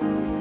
Amen.